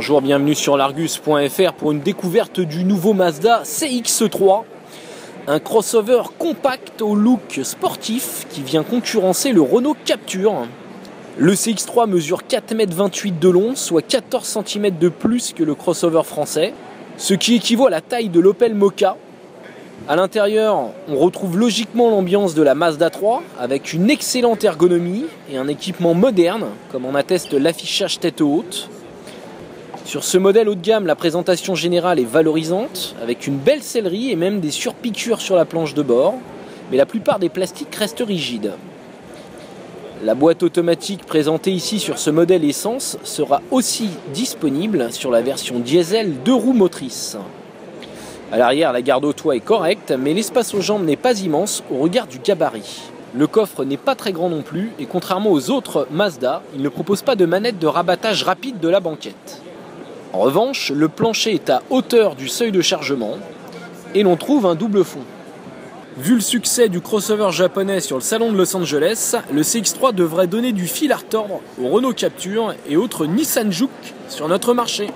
Bonjour, bienvenue sur largus.fr pour une découverte du nouveau Mazda CX3. Un crossover compact au look sportif qui vient concurrencer le Renault Capture. Le CX3 mesure 4,28 m de long, soit 14 cm de plus que le crossover français, ce qui équivaut à la taille de l'Opel Mocha. À l'intérieur, on retrouve logiquement l'ambiance de la Mazda 3 avec une excellente ergonomie et un équipement moderne, comme en atteste l'affichage tête haute. Sur ce modèle haut de gamme, la présentation générale est valorisante, avec une belle sellerie et même des surpiqûres sur la planche de bord, mais la plupart des plastiques restent rigides. La boîte automatique présentée ici sur ce modèle essence sera aussi disponible sur la version diesel deux roues motrices. À l'arrière, la garde au toit est correcte, mais l'espace aux jambes n'est pas immense au regard du gabarit. Le coffre n'est pas très grand non plus, et contrairement aux autres Mazda, il ne propose pas de manette de rabattage rapide de la banquette. En revanche, le plancher est à hauteur du seuil de chargement et l'on trouve un double fond. Vu le succès du crossover japonais sur le salon de Los Angeles, le CX3 devrait donner du fil à retordre au Renault Capture et autres Nissan Juke sur notre marché.